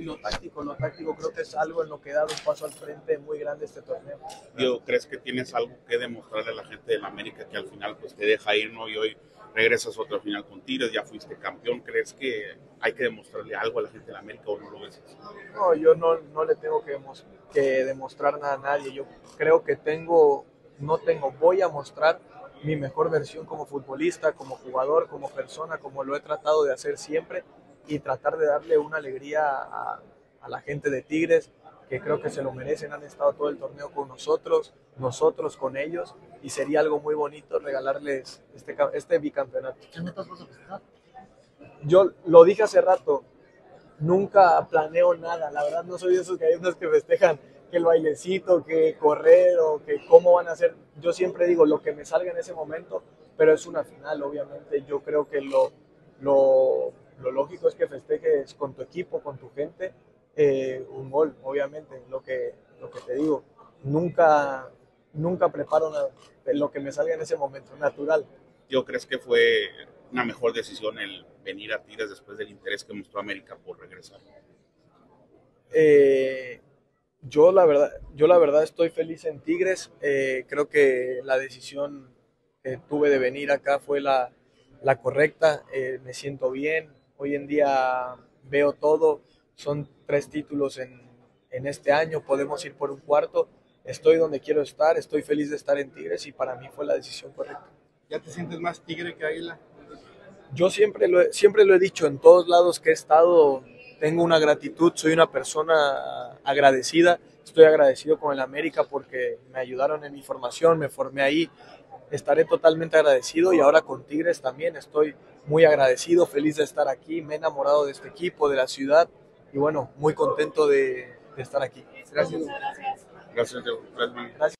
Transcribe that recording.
y lo táctico. Lo táctico creo que es algo en lo que he dado un paso al frente muy grande este torneo. Diego, ¿crees que tienes algo que demostrarle a la gente de la América que al final pues te deja ir, ¿no? Y hoy regresas a otra final con Tigres, ya fuiste campeón. ¿Crees que hay que demostrarle algo a la gente de la América o no lo ves? No, yo no, no le tengo que, que demostrar nada a nadie. Yo creo que tengo, no tengo, voy a mostrar mi mejor versión como futbolista, como jugador, como persona, como lo he tratado de hacer siempre y tratar de darle una alegría a, a la gente de Tigres, que creo que se lo merecen, han estado todo el torneo con nosotros, nosotros con ellos, y sería algo muy bonito regalarles este, este bicampeonato. Yo lo dije hace rato, nunca planeo nada, la verdad no soy de esos que hay unos que festejan que el bailecito, que correr o que cómo van a hacer. Yo siempre digo lo que me salga en ese momento, pero es una final, obviamente. Yo creo que lo, lo, lo lógico es que festejes con tu equipo, con tu gente, eh, un gol, obviamente, lo que, lo que te digo. Nunca, nunca preparo nada, lo que me salga en ese momento, natural. ¿Yo crees que fue una mejor decisión el venir a Tigres después del interés que mostró América por regresar? Eh, yo la verdad, yo la verdad estoy feliz en Tigres. Eh, creo que la decisión que tuve de venir acá fue la, la correcta. Eh, me siento bien. Hoy en día veo todo. Son tres títulos en, en este año. Podemos ir por un cuarto. Estoy donde quiero estar. Estoy feliz de estar en Tigres y para mí fue la decisión correcta. ¿Ya te sientes más tigre que águila? Yo siempre lo, he, siempre lo he dicho en todos lados que he estado tengo una gratitud, soy una persona agradecida, estoy agradecido con el América porque me ayudaron en mi formación, me formé ahí, estaré totalmente agradecido y ahora con Tigres también estoy muy agradecido, feliz de estar aquí, me he enamorado de este equipo, de la ciudad y bueno, muy contento de, de estar aquí. Gracias. Gracias. Gracias. Gracias.